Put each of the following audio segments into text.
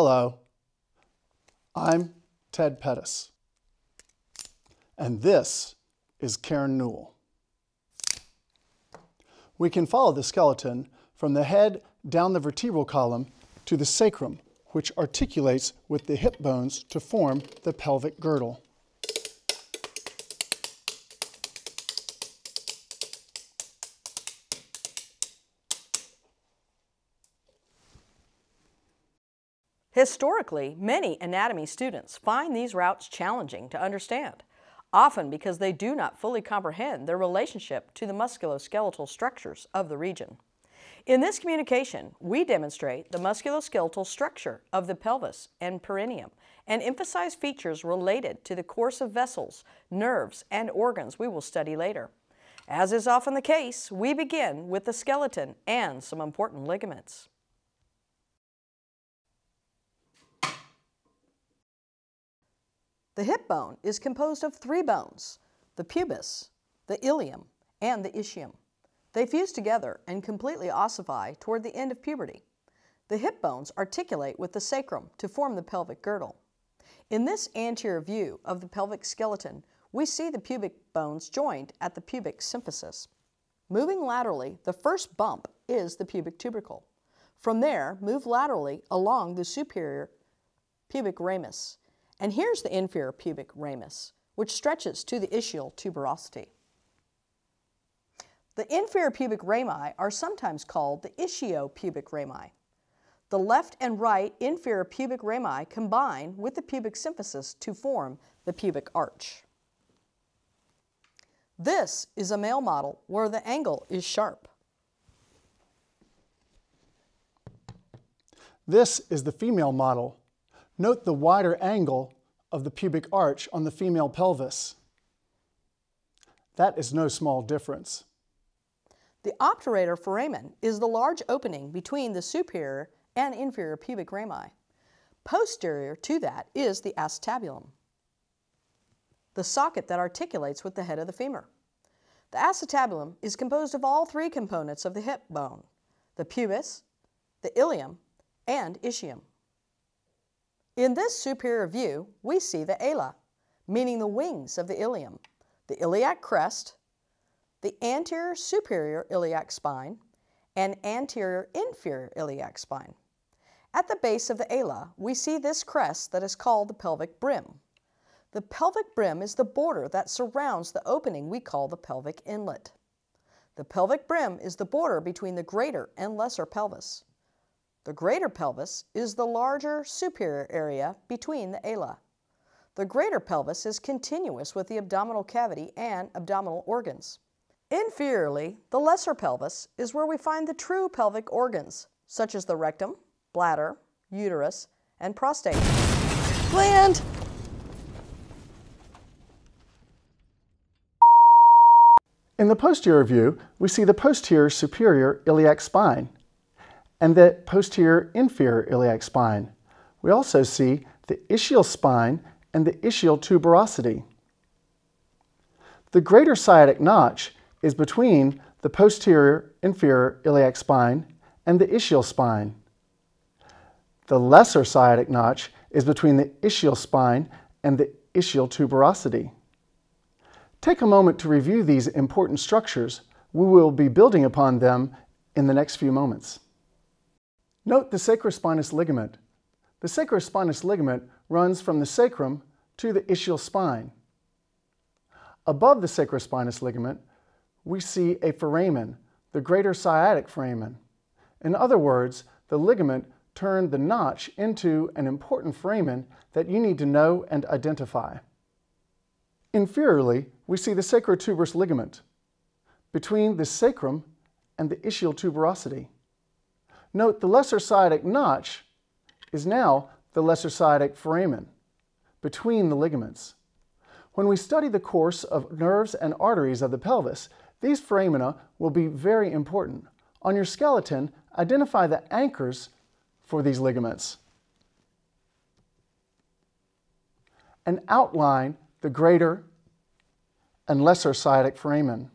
Hello, I'm Ted Pettus, and this is Karen Newell. We can follow the skeleton from the head down the vertebral column to the sacrum, which articulates with the hip bones to form the pelvic girdle. Historically, many anatomy students find these routes challenging to understand, often because they do not fully comprehend their relationship to the musculoskeletal structures of the region. In this communication, we demonstrate the musculoskeletal structure of the pelvis and perineum and emphasize features related to the course of vessels, nerves, and organs we will study later. As is often the case, we begin with the skeleton and some important ligaments. The hip bone is composed of three bones, the pubis, the ilium, and the ischium. They fuse together and completely ossify toward the end of puberty. The hip bones articulate with the sacrum to form the pelvic girdle. In this anterior view of the pelvic skeleton, we see the pubic bones joined at the pubic symphysis. Moving laterally, the first bump is the pubic tubercle. From there, move laterally along the superior pubic ramus and here's the inferior pubic ramus, which stretches to the ischial tuberosity. The inferior pubic rami are sometimes called the ischiopubic rami. The left and right inferior pubic rami combine with the pubic symphysis to form the pubic arch. This is a male model where the angle is sharp. This is the female model Note the wider angle of the pubic arch on the female pelvis. That is no small difference. The obturator foramen is the large opening between the superior and inferior pubic rami. Posterior to that is the acetabulum, the socket that articulates with the head of the femur. The acetabulum is composed of all three components of the hip bone, the pubis, the ilium, and ischium. In this superior view, we see the ala, meaning the wings of the ilium, the iliac crest, the anterior superior iliac spine, and anterior inferior iliac spine. At the base of the ala, we see this crest that is called the pelvic brim. The pelvic brim is the border that surrounds the opening we call the pelvic inlet. The pelvic brim is the border between the greater and lesser pelvis. The greater pelvis is the larger superior area between the ala. The greater pelvis is continuous with the abdominal cavity and abdominal organs. Inferiorly, the lesser pelvis is where we find the true pelvic organs, such as the rectum, bladder, uterus, and prostate. Gland! In the posterior view, we see the posterior superior iliac spine and the posterior inferior iliac spine. We also see the ischial spine and the ischial tuberosity. The greater sciatic notch is between the posterior inferior iliac spine and the ischial spine. The lesser sciatic notch is between the ischial spine and the ischial tuberosity. Take a moment to review these important structures. We will be building upon them in the next few moments. Note the sacrospinous ligament. The sacrospinous ligament runs from the sacrum to the ischial spine. Above the sacrospinous ligament, we see a foramen, the greater sciatic foramen. In other words, the ligament turned the notch into an important foramen that you need to know and identify. Inferiorly, we see the sacrotuberous ligament between the sacrum and the ischial tuberosity. Note the lesser sciatic notch is now the lesser sciatic foramen between the ligaments. When we study the course of nerves and arteries of the pelvis, these foramina will be very important. On your skeleton, identify the anchors for these ligaments and outline the greater and lesser sciatic foramen.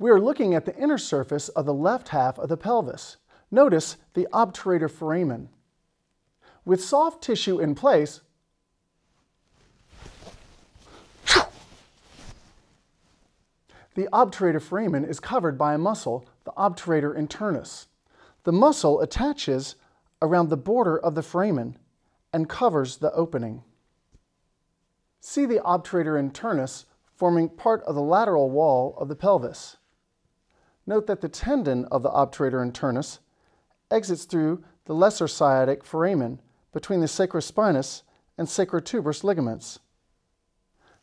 We are looking at the inner surface of the left half of the pelvis. Notice the obturator foramen. With soft tissue in place, the obturator foramen is covered by a muscle, the obturator internus. The muscle attaches around the border of the foramen and covers the opening. See the obturator internus forming part of the lateral wall of the pelvis. Note that the tendon of the obturator internus exits through the lesser sciatic foramen between the sacrospinous and sacrotuberous ligaments.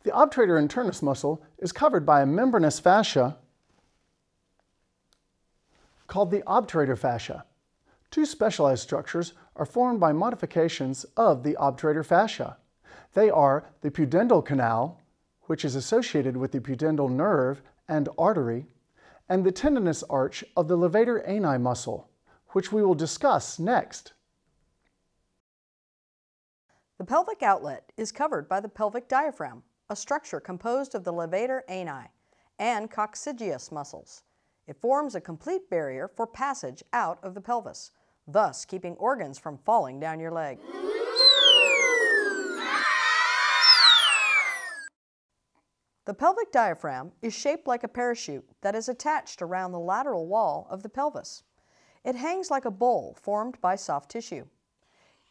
The obturator internus muscle is covered by a membranous fascia called the obturator fascia. Two specialized structures are formed by modifications of the obturator fascia. They are the pudendal canal, which is associated with the pudendal nerve and artery, and the tendinous arch of the levator ani muscle, which we will discuss next. The pelvic outlet is covered by the pelvic diaphragm, a structure composed of the levator ani and coccygeus muscles. It forms a complete barrier for passage out of the pelvis, thus keeping organs from falling down your leg. The pelvic diaphragm is shaped like a parachute that is attached around the lateral wall of the pelvis. It hangs like a bowl formed by soft tissue.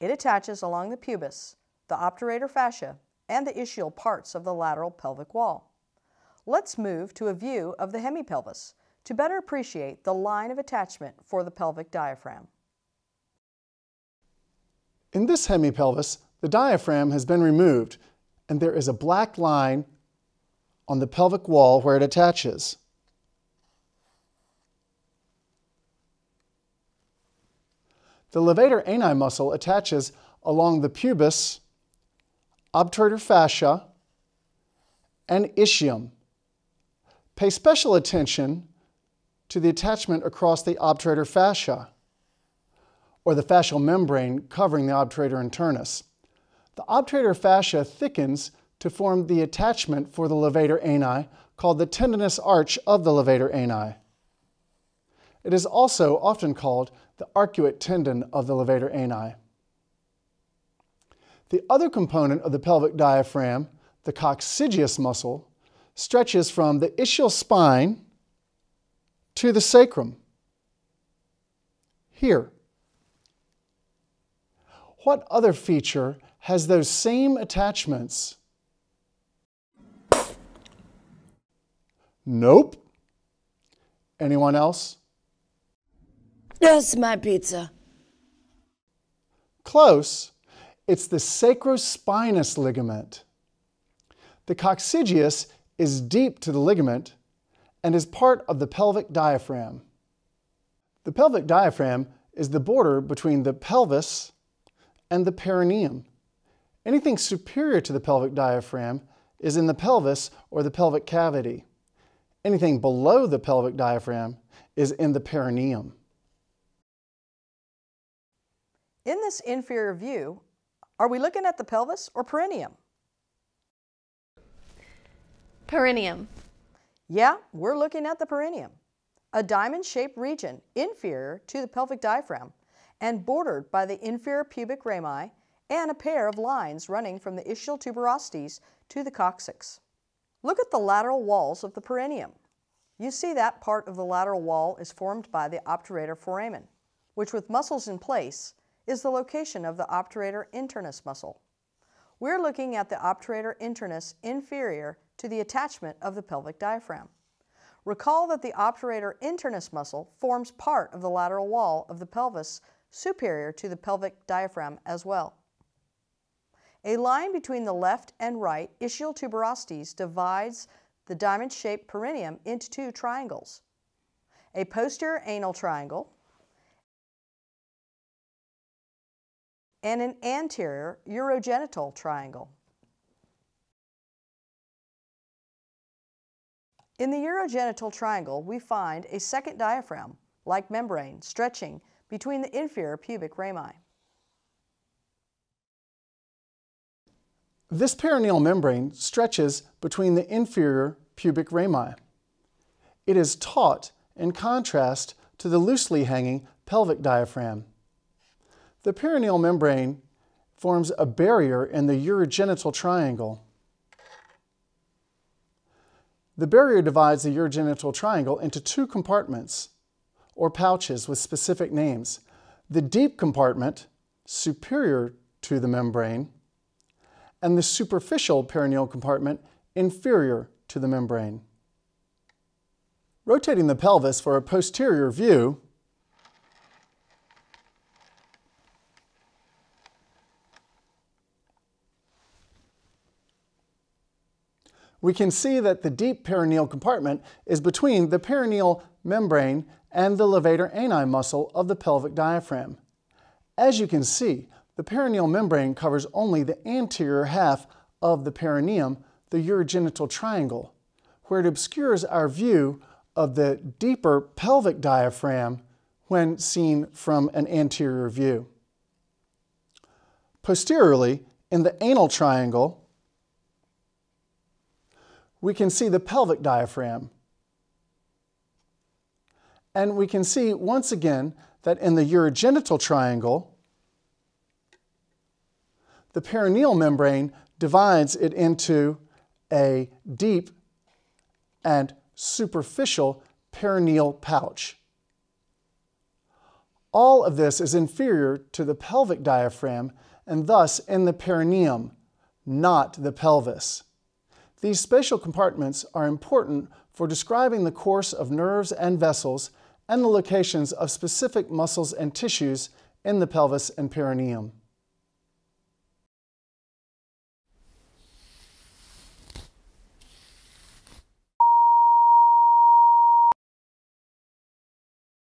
It attaches along the pubis, the obturator fascia, and the ischial parts of the lateral pelvic wall. Let's move to a view of the hemipelvis to better appreciate the line of attachment for the pelvic diaphragm. In this hemipelvis, the diaphragm has been removed and there is a black line on the pelvic wall where it attaches. The levator ani muscle attaches along the pubis, obturator fascia, and ischium. Pay special attention to the attachment across the obturator fascia, or the fascial membrane covering the obturator internus. The obturator fascia thickens to form the attachment for the levator ani called the tendinous arch of the levator ani. It is also often called the arcuate tendon of the levator ani. The other component of the pelvic diaphragm, the coccygeus muscle, stretches from the ischial spine to the sacrum. Here. What other feature has those same attachments Nope. Anyone else? That's my pizza. Close. It's the sacrospinous ligament. The coccygeus is deep to the ligament and is part of the pelvic diaphragm. The pelvic diaphragm is the border between the pelvis and the perineum. Anything superior to the pelvic diaphragm is in the pelvis or the pelvic cavity. Anything below the pelvic diaphragm is in the perineum. In this inferior view, are we looking at the pelvis or perineum? Perineum. Yeah, we're looking at the perineum, a diamond-shaped region inferior to the pelvic diaphragm and bordered by the inferior pubic rami and a pair of lines running from the ischial tuberosities to the coccyx. Look at the lateral walls of the perineum. You see that part of the lateral wall is formed by the obturator foramen, which with muscles in place is the location of the obturator internus muscle. We're looking at the obturator internus inferior to the attachment of the pelvic diaphragm. Recall that the obturator internus muscle forms part of the lateral wall of the pelvis superior to the pelvic diaphragm as well. A line between the left and right ischial tuberosities divides the diamond-shaped perineum into two triangles, a posterior anal triangle and an anterior urogenital triangle. In the urogenital triangle, we find a second diaphragm, like membrane, stretching between the inferior pubic rami. This perineal membrane stretches between the inferior pubic rami. It is taut in contrast to the loosely hanging pelvic diaphragm. The perineal membrane forms a barrier in the urogenital triangle. The barrier divides the urogenital triangle into two compartments, or pouches with specific names. The deep compartment, superior to the membrane, and the superficial perineal compartment, inferior to the membrane. Rotating the pelvis for a posterior view, we can see that the deep perineal compartment is between the perineal membrane and the levator ani muscle of the pelvic diaphragm. As you can see, the perineal membrane covers only the anterior half of the perineum, the urogenital triangle, where it obscures our view of the deeper pelvic diaphragm when seen from an anterior view. Posteriorly, in the anal triangle, we can see the pelvic diaphragm. And we can see once again that in the urogenital triangle, the perineal membrane divides it into a deep and superficial perineal pouch. All of this is inferior to the pelvic diaphragm and thus in the perineum, not the pelvis. These spatial compartments are important for describing the course of nerves and vessels and the locations of specific muscles and tissues in the pelvis and perineum.